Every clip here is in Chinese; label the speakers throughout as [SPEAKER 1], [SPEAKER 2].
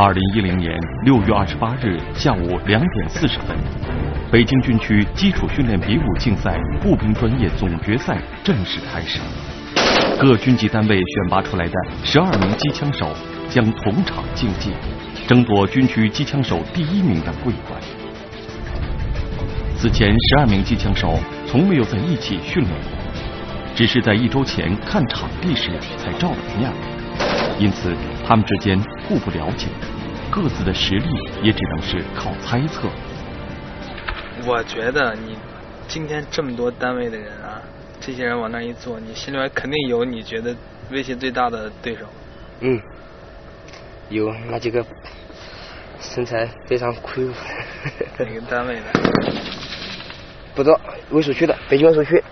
[SPEAKER 1] 二零一零年六月二十八日下午两点四十分，北京军区基础训练比武竞赛步兵专业总决赛正式开始。各军级单位选拔出来的十二名机枪手将同场竞技，争夺军区机枪手第一名的桂冠。此前，十二名机枪手从没有在一起训练过，只是在一周前看场地时才照了面，因此他们之间互不了解，各自的实力也只能是靠猜测。
[SPEAKER 2] 我觉得你今天这么多单位的人啊。这些人往那一坐，你心里面肯定有你觉得威胁最大的对手。
[SPEAKER 3] 嗯，有那几个身材非常魁梧。
[SPEAKER 2] 哪个单位的？
[SPEAKER 3] 不知道，卫戍区的，北京卫戍区。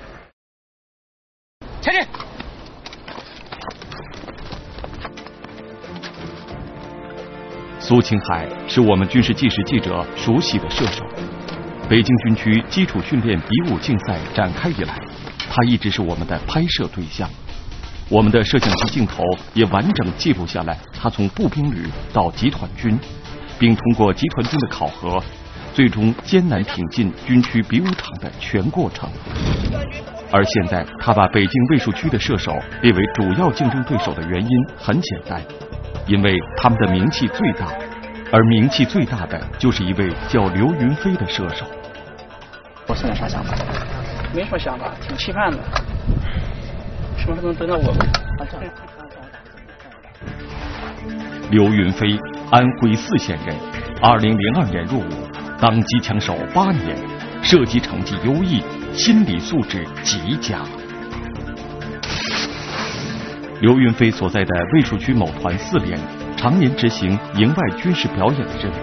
[SPEAKER 1] 苏青海是我们军事纪实记者熟悉的射手。北京军区基础训练比武竞赛展开以来。他一直是我们的拍摄对象，我们的摄像机镜头也完整记录下来他从步兵旅到集团军，并通过集团军的考核，最终艰难挺进军区比武场的全过程。而现在，他把北京卫戍区的射手列为主要竞争对手的原因很简单，因为他们的名气最大，而名气最大的就是一位叫刘云飞的射手。
[SPEAKER 4] 我现在啥想法？没什么想法，挺期盼的，什么时候能等到我们？
[SPEAKER 1] 刘云飞，安徽泗县人，二零零二年入伍，当机枪手八年，射击成绩优异，心理素质极佳。刘云飞所在的卫戍区某团四连，常年执行营外军事表演的任务，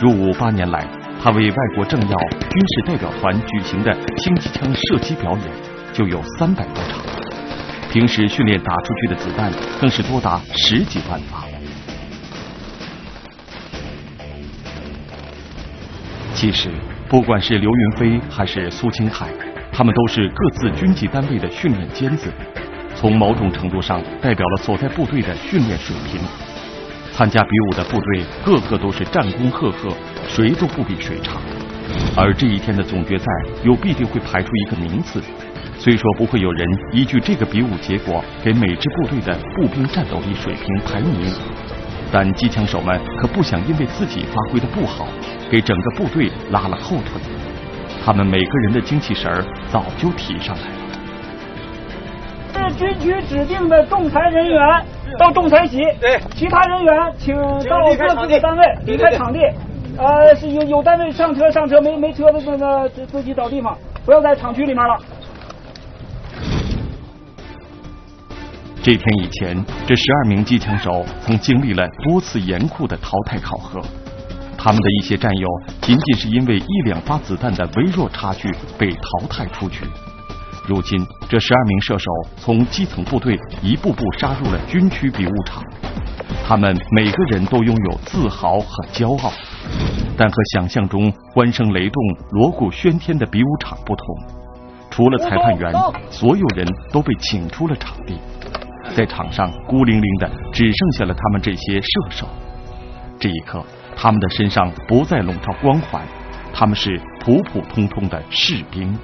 [SPEAKER 1] 入伍八年来。他为外国政要、军事代表团举行的轻机枪射击表演就有三百多场，平时训练打出去的子弹更是多达十几万发。其实，不管是刘云飞还是苏青海，他们都是各自军级单位的训练尖子，从某种程度上代表了所在部队的训练水平。参加比武的部队个个都是战功赫赫，谁都不比谁差。而这一天的总决赛又必定会排出一个名次。虽说不会有人依据这个比武结果给每支部队的步兵战斗力水平排名，但机枪手们可不想因为自己发挥的不好，给整个部队拉了后腿。他们每个人的精气神儿早就提上来
[SPEAKER 5] 军区指定的仲裁人员。到仲裁席，
[SPEAKER 2] 对，
[SPEAKER 5] 其他人员请到各自的单位离开场地。呃，是有有单位上车上车，没没车的那个自己找地方，不要在厂区里面了。
[SPEAKER 1] 这天以前，这十二名机枪手曾经历了多次严酷的淘汰考核，他们的一些战友仅仅是因为一两发子弹的微弱差距被淘汰出局。如今，这十二名射手从基层部队一步步杀入了军区比武场，他们每个人都拥有自豪和骄傲，但和想象中欢声雷动、锣鼓喧天的比武场不同，除了裁判员，所有人都被请出了场地，在场上孤零零的只剩下了他们这些射手。这一刻，他们的身上不再笼罩光环，他们是普普通通的士兵。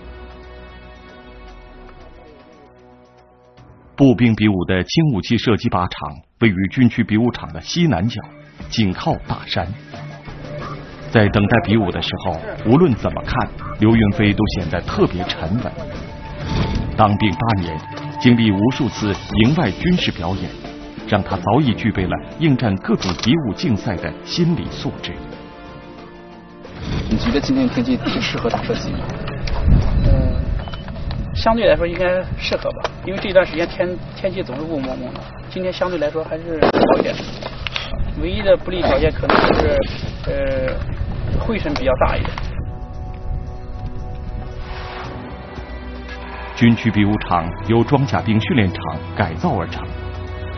[SPEAKER 1] 步兵比武的轻武器射击靶场位于军区比武场的西南角，紧靠大山。在等待比武的时候，无论怎么看，刘云飞都显得特别沉稳。当兵八年，经历无数次营外军事表演，让他早已具备了应战各种比武竞赛的心理素质。
[SPEAKER 4] 你觉得今天天气适合打射击吗？相对来说应该适合吧，因为这段时间天天气总是雾蒙蒙的，今天相对来说还是好点。唯一的不利条件可能就是呃灰尘比较大一点。
[SPEAKER 1] 军区比武场由装甲兵训练场改造而成，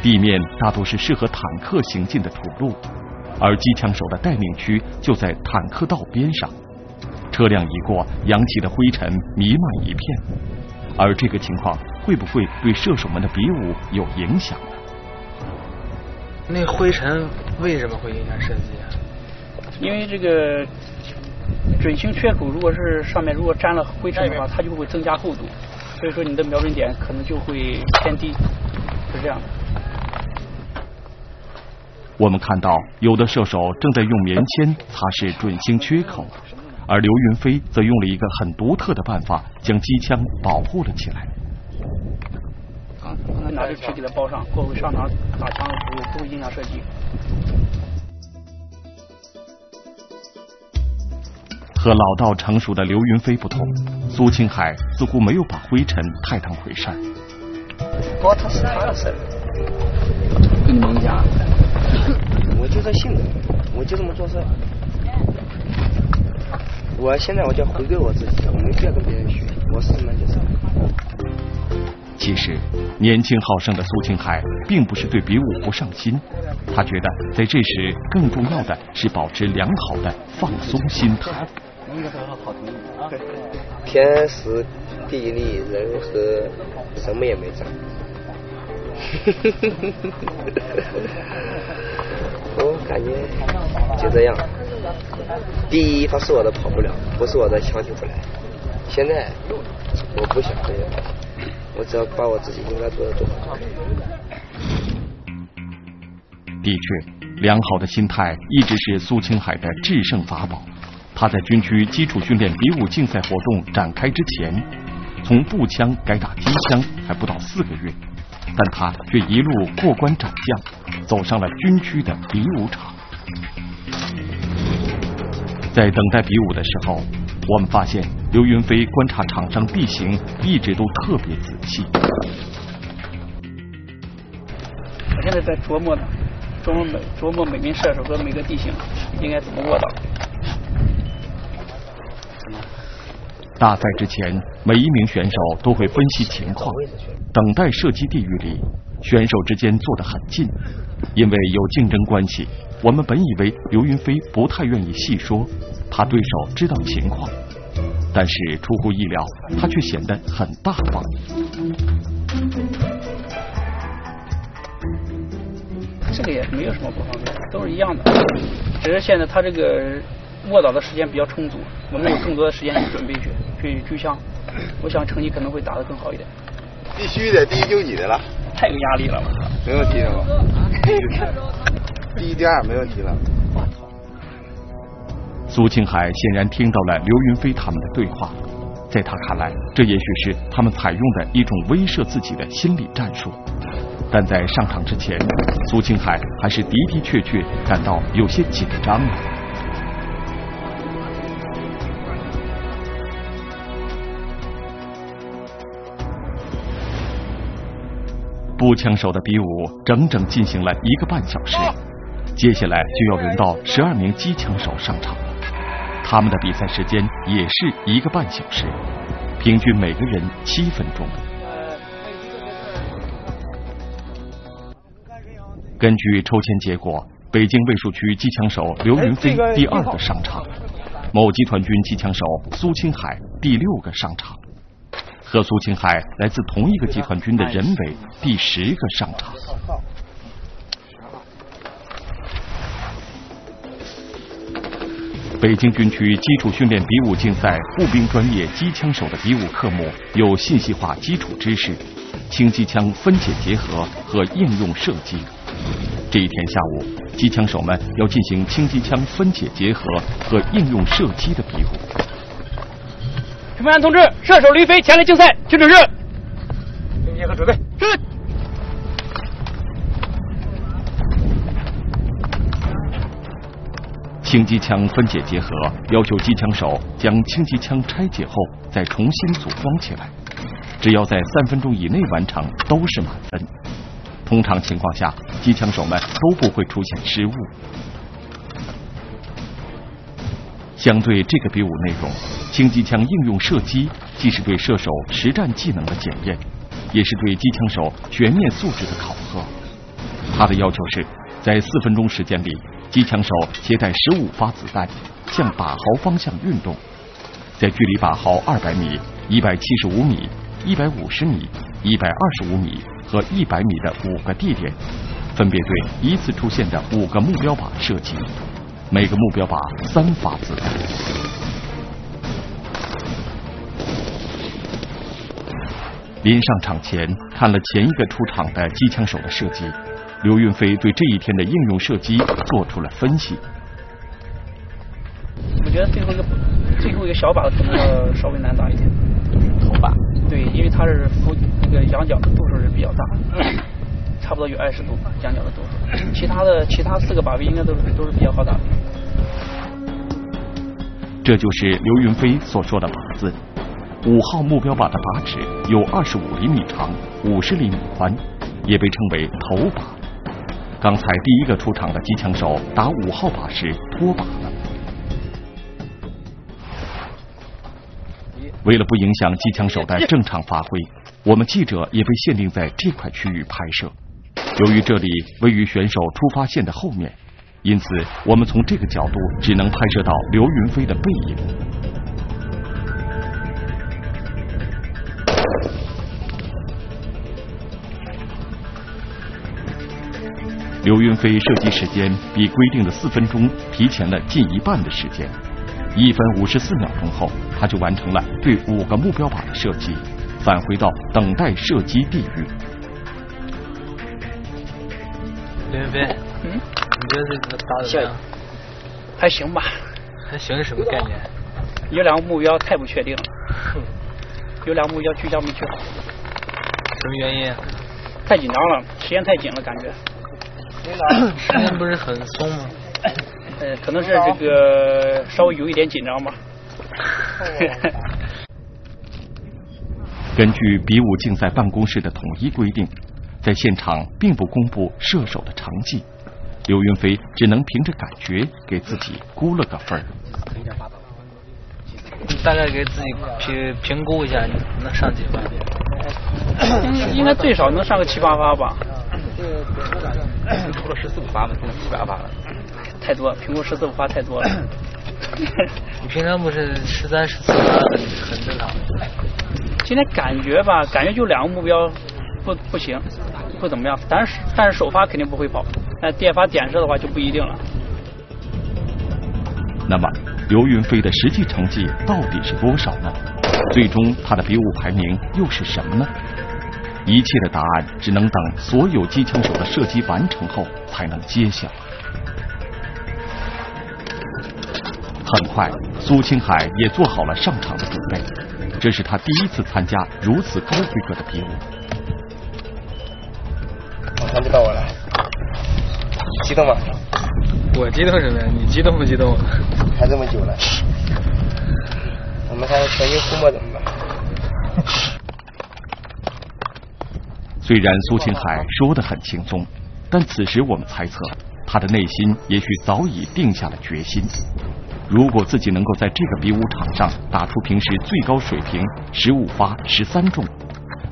[SPEAKER 1] 地面大多是适合坦克行进的土路，而机枪手的待命区就在坦克道边上，车辆一过，扬起的灰尘弥漫一片。而这个情况会不会对射手们的比武有影响呢？
[SPEAKER 2] 那灰尘为什么会影响射击啊？
[SPEAKER 4] 因为这个准星缺口，如果是上面如果沾了灰尘的话，它就会增加厚度，所以说你的瞄准点可能就会偏低，是这样的。
[SPEAKER 1] 我们看到有的射手正在用棉签擦拭准星缺口，而刘云飞则用了一个很独特的办法，将机枪保护了起来。
[SPEAKER 4] 啊，拿着纸给它包上，过会上膛打枪的时候不会影响射击。
[SPEAKER 1] 和老道成熟的刘云飞不同，苏青海似乎没有把灰尘太当回事。
[SPEAKER 3] 不，他是他的事，
[SPEAKER 4] 跟你们讲。
[SPEAKER 3] 我就这性格，我就这么做事。我现在我就要回归我自己，我没必要跟别人学，我是什么就是。
[SPEAKER 1] 其实，年轻好胜的苏青海并不是对比武不上心，他觉得在这时更重要的是保持良好的放松心态。
[SPEAKER 3] 天时地利人和，什么也没占。我感觉就这样。第一，他是我的跑不了，不是我的强求不来。现在我不想这样，我只要把我自己应该做的做好。
[SPEAKER 1] 的确，良好的心态一直是苏青海的制胜法宝。他在军区基础训练比武竞赛活动展开之前，从步枪改打机枪还不到四个月。但他却一路过关斩将，走上了军区的比武场。在等待比武的时候，我们发现刘云飞观察场上地形一直都特别仔细。
[SPEAKER 4] 我现在在琢磨呢，琢磨每琢磨每名射手和每个地形应该怎么卧倒。
[SPEAKER 1] 大赛之前，每一名选手都会分析情况。等待射击地域里，选手之间坐得很近，因为有竞争关系。我们本以为刘云飞不太愿意细说，怕对手知道情况，但是出乎意料，他却显得很大方。
[SPEAKER 4] 这个也没有什么不方便，都是一样的，只是现在他这个卧倒的时间比较充足，我们有更多的时间去准备去去狙枪，我想成绩可能会打得更好一点。
[SPEAKER 6] 必须的，第一就你的了。
[SPEAKER 4] 太有压力了，我操
[SPEAKER 6] 没问题的吧？第一、第二没问题了。
[SPEAKER 1] 我操苏青海显然听到了刘云飞他们的对话，在他看来，这也许是他们采用的一种威慑自己的心理战术。但在上场之前，苏青海还是的的确确感到有些紧张。步枪手的比武整整进行了一个半小时，接下来就要轮到十二名机枪手上场了。他们的比赛时间也是一个半小时，平均每个人七分钟。根据抽签结果，北京卫戍区机枪手刘云飞第二个上场，某集团军机枪手苏青海第六个上场。和苏青海来自同一个集团军的任伟第十个上场。北京军区基础训练比武竞赛步兵专业机枪手的比武科目有信息化基础知识、轻机枪分解结合和应用射击。这一天下午，机枪手们要进行轻机枪分解结合和应用射击的比武。
[SPEAKER 4] 指挥官通知，射手李飞前来竞赛，请指示。
[SPEAKER 5] 结合准备。
[SPEAKER 4] 是。
[SPEAKER 1] 轻机枪分解结合要求机枪手将轻机枪拆解后再重新组装起来，只要在三分钟以内完成都是满分。通常情况下，机枪手们都不会出现失误。相对这个比武内容，轻机枪应用射击既是对射手实战技能的检验，也是对机枪手全面素质的考核。他的要求是，在四分钟时间里，机枪手携带十五发子弹，向靶壕方向运动，在距离靶壕二百米、一百七十五米、一百五十米、一百二十五米和一百米的五个地点，分别对依次出现的五个目标靶射击，每个目标靶三发子弹。临上场前看了前一个出场的机枪手的射击，刘云飞对这一天的应用射击做出了分析。
[SPEAKER 4] 我觉得最后一个最后一个小靶子可能要稍微难打一点，
[SPEAKER 7] 头靶。
[SPEAKER 4] 对，因为它是俯那个仰角度数是比较大，差不多有二十度仰角的度数。其他的其他四个靶位应该都是都是比较好打的。
[SPEAKER 1] 这就是刘云飞所说的靶子。五号目标靶的靶尺有二十五厘米长，五十厘米宽，也被称为头靶。刚才第一个出场的机枪手打五号靶时脱靶了。为了不影响机枪手的正常发挥，我们记者也被限定在这块区域拍摄。由于这里位于选手出发线的后面，因此我们从这个角度只能拍摄到刘云飞的背影。刘云飞射击时间比规定的四分钟提前了近一半的时间，一分五十四秒钟后，他就完成了对五个目标靶的射击，返回到等待射击地域。
[SPEAKER 2] 刘云飞，嗯，你觉得这个打的怎么样？
[SPEAKER 4] 还行吧。
[SPEAKER 2] 还行是什么概念？
[SPEAKER 4] 有两个目标太不确定了，有两个目标聚焦没聚好。
[SPEAKER 2] 什么原因？
[SPEAKER 4] 太紧张了，时间太紧了，感觉。
[SPEAKER 2] 时间不是很松吗？
[SPEAKER 4] 呃，可能是这个稍微有一点紧张吧。
[SPEAKER 1] 根据比武竞赛办公室的统一规定，在现场并不公布射手的成绩，刘云飞只能凭着感觉给自己估了个分儿。
[SPEAKER 2] 大概给自己评评估一下，能上几分？
[SPEAKER 4] 应该最少能上个七八发吧。
[SPEAKER 7] 除了十四五发嘛，现在七八发了，
[SPEAKER 4] 太多，评估十四五发太多了。
[SPEAKER 2] 你平常不是十三十四发很很正常？
[SPEAKER 4] 今天感觉吧，感觉就两个目标不不行，会怎么样。但是但是首发肯定不会跑，那电发点射的话就不一定了。
[SPEAKER 1] 那么刘云飞的实际成绩到底是多少呢？最终他的比武排名又是什么呢？一切的答案只能等所有机枪手的射击完成后才能揭晓。很快，苏青海也做好了上场的准备，这是他第一次参加如此高规格的比武。
[SPEAKER 3] 马上就到我了，激动吗？
[SPEAKER 2] 我激动什么呀？你激动不激动？
[SPEAKER 3] 还这么久了，我们还全军覆没怎么办？
[SPEAKER 1] 虽然苏青海说的很轻松，但此时我们猜测，他的内心也许早已定下了决心。如果自己能够在这个比武场上打出平时最高水平十五发十三中，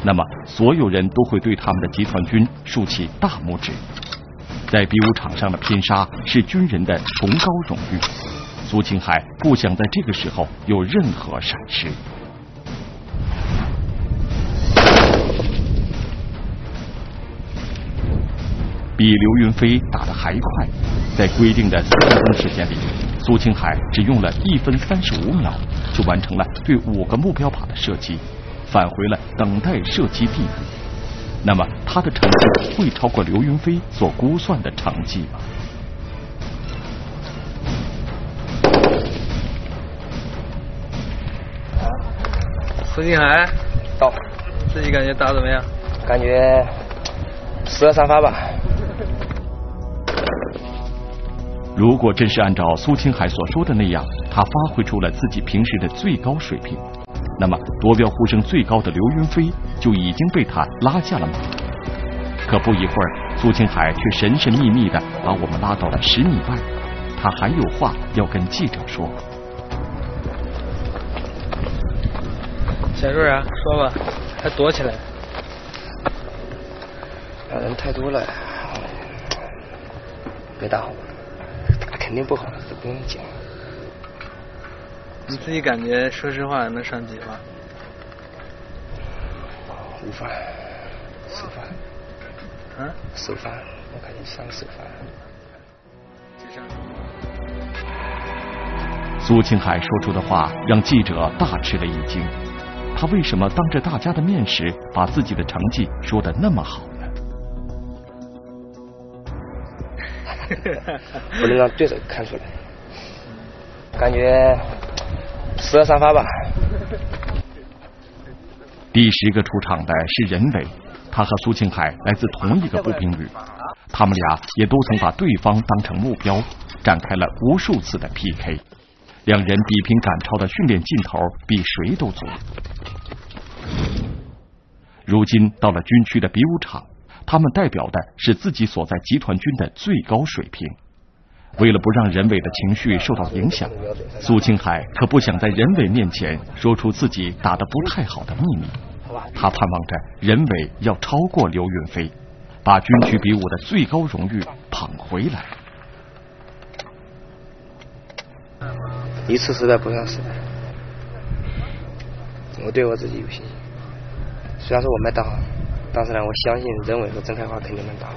[SPEAKER 1] 那么所有人都会对他们的集团军竖起大拇指。在比武场上的拼杀是军人的崇高荣誉，苏青海不想在这个时候有任何闪失。比刘云飞打的还快，在规定的四分钟时间里，苏青海只用了一分三十五秒就完成了对五个目标靶的射击，返回了等待射击地点。那么他的成绩会超过刘云飞所估算的成绩吗？
[SPEAKER 2] 苏青海
[SPEAKER 3] 到，
[SPEAKER 2] 自己感觉打怎么样？
[SPEAKER 3] 感觉十二三发吧。
[SPEAKER 1] 如果真是按照苏青海所说的那样，他发挥出了自己平时的最高水平，那么夺标呼声最高的刘云飞就已经被他拉下了马。可不一会儿，苏青海却神神秘秘的把我们拉到了十米外，他还有话要跟记者说。
[SPEAKER 2] 小瑞啊，说吧，还躲起来？
[SPEAKER 3] 人太多了，别打打。肯定不好，这不用讲。
[SPEAKER 2] 你自己感觉，说实话，能上几发？
[SPEAKER 3] 五发，四发。
[SPEAKER 2] 嗯？
[SPEAKER 3] 四发。我感觉上手法。
[SPEAKER 1] 苏庆海说出的话让记者大吃了一惊。他为什么当着大家的面时把自己的成绩说的那么好呢？
[SPEAKER 3] 不能让对手看出来。感觉适得三发吧。
[SPEAKER 1] 第十个出场的是任伟，他和苏庆海来自同一个步兵旅，他们俩也都曾把对方当成目标，展开了无数次的 PK。两人比拼赶超的训练劲头比谁都足。如今到了军区的比武场，他们代表的是自己所在集团军的最高水平。为了不让任伟的情绪受到影响，苏青海可不想在任伟面前说出自己打得不太好的秘密。他盼望着任伟要超过刘云飞，把军区比武的最高荣誉捧回来。
[SPEAKER 3] 一次失败不算失败，我对我自己有信心。虽然说我没打好，但是呢，我相信任伟和郑开华肯定能打好。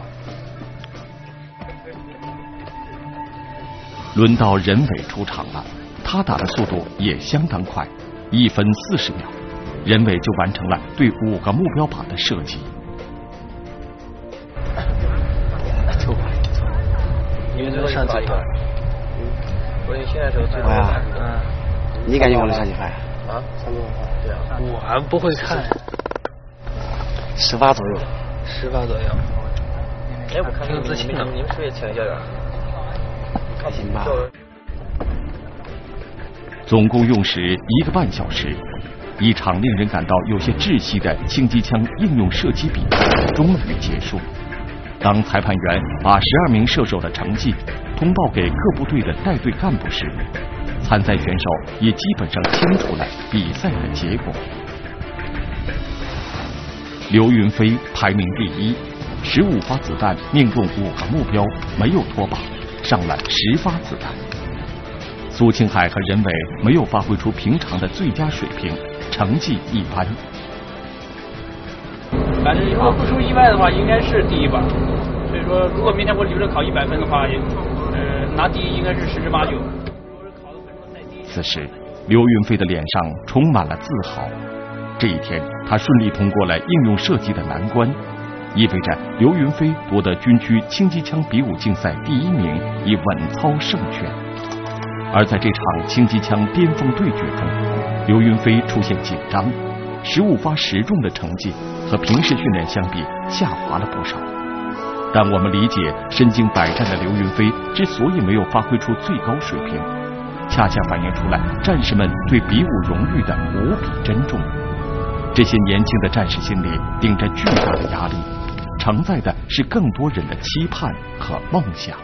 [SPEAKER 1] 轮到任伟出场了，他打的速度也相当快，一分四十秒，任伟就完成了对五个目标靶的射击。
[SPEAKER 2] 你们都上几发？
[SPEAKER 3] 我现在手最
[SPEAKER 8] 快啊！
[SPEAKER 2] 嗯，
[SPEAKER 8] 你感觉我能上几发？
[SPEAKER 3] 啊，上几发？对啊。
[SPEAKER 2] 我不会看。
[SPEAKER 8] 十发左右。
[SPEAKER 2] 十发左右。
[SPEAKER 3] 哎，我看你们你们你们是不是也请了教练？
[SPEAKER 8] 还行吧。
[SPEAKER 1] 总共用时一个半小时，一场令人感到有些窒息的轻机枪应用射击比赛终于结束。当裁判员把十二名射手的成绩通报给各部队的带队干部时，参赛选手也基本上清楚了比赛的结果。刘云飞排名第一，十五发子弹命中五个目标，没有脱靶，上了十发子弹。苏庆海和任伟没有发挥出平常的最佳水平，成绩一般。
[SPEAKER 4] 反正如果不出意外的话，应该是第一吧。所以说，如果明天我留着考一百分的话，也呃，拿第一应该是十之八九。
[SPEAKER 1] 此时，刘云飞的脸上充满了自豪。这一天，他顺利通过了应用设计的难关，意味着刘云飞夺得军区轻机枪比武竞赛第一名，已稳操胜券。而在这场轻机枪巅峰对决中，刘云飞出现紧张，十五发十中的成绩和平时训练相比下滑了不少。但我们理解身经百战的刘云飞之所以没有发挥出最高水平，恰恰反映出来战士们对比武荣誉的无比珍重。这些年轻的战士心里顶着巨大的压力，承载的是更多人的期盼和梦想。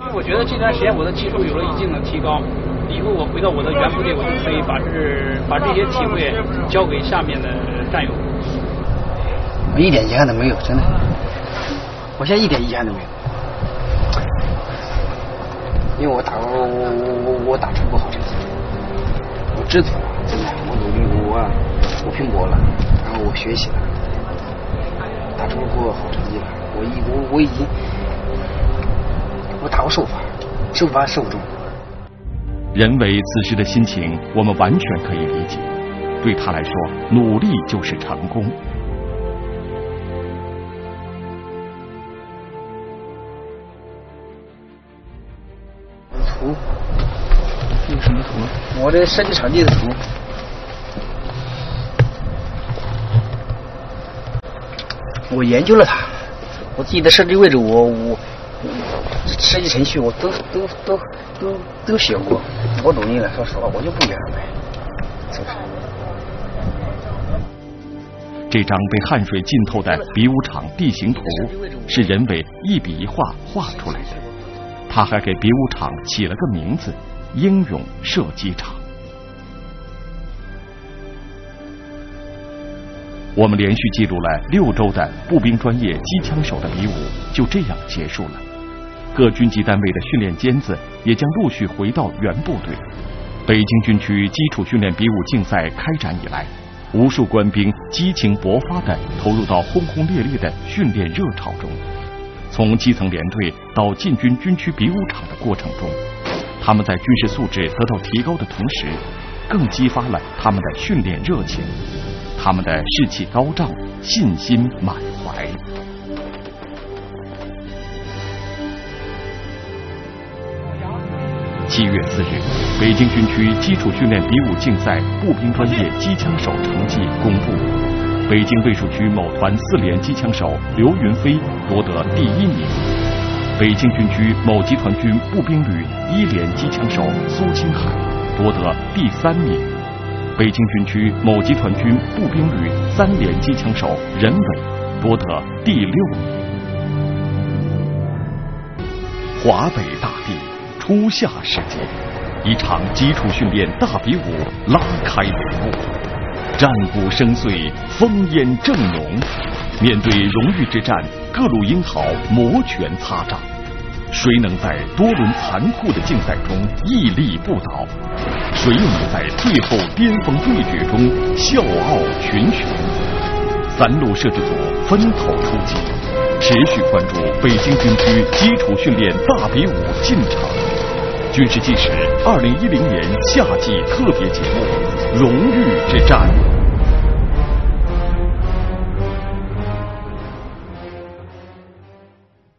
[SPEAKER 4] 因为我觉得这段时间我的技术有了一定的提高，以后我回到我的原部队，我就可以把这把这些体会交给下面的战友。
[SPEAKER 8] 我一点遗憾都没有，真的，我现在一点遗憾都没有。因为我打过，我我我我打出不好成绩，我知足，我拼搏了，然后我学习了，打出了过好成绩了，我已我我已经，我打过首发，首发受中。
[SPEAKER 1] 人为此时的心情，我们完全可以理解。对他来说，努力就是成功。
[SPEAKER 8] 图，有什么图？我这设计场地的图。我研究了它，我自己的设计位置，我我设计程序我都都都都都写过。我努力了，说实话，我就不远了呗，是不是？
[SPEAKER 1] 这张被汗水浸透的比武场地形图，是人为一笔一画画出来的。他还给比武场起了个名字——英勇射击场。我们连续记录了六周的步兵专业机枪手的比武，就这样结束了。各军级单位的训练尖子也将陆续回到原部队。北京军区基础训练比武竞赛开展以来，无数官兵激情勃发地投入到轰轰烈烈的训练热潮中。从基层连队到进军军区比武场的过程中，他们在军事素质得到提高的同时，更激发了他们的训练热情，他们的士气高涨，信心满怀。七月四日，北京军区基础训练比武竞赛步兵专业机枪手成绩公布。北京卫戍区某团四连机枪手刘云飞夺得第一名，北京军区某集团军步兵旅一连机枪手苏清海夺得第三名，北京军区某集团军步兵旅三连机枪手任伟夺得第六名。华北大地。初夏时节，一场基础训练大比武拉开帷幕，战鼓声碎，烽烟正浓。面对荣誉之战，各路英豪摩拳擦掌。谁能在多轮残酷的竞赛中屹立不倒？谁又能在最后巅峰对决中笑傲群雄？三路摄制组分头出击，持续关注北京军区基础训练大比武进程。军事纪实二零一零年夏季特别节目《荣誉之战》。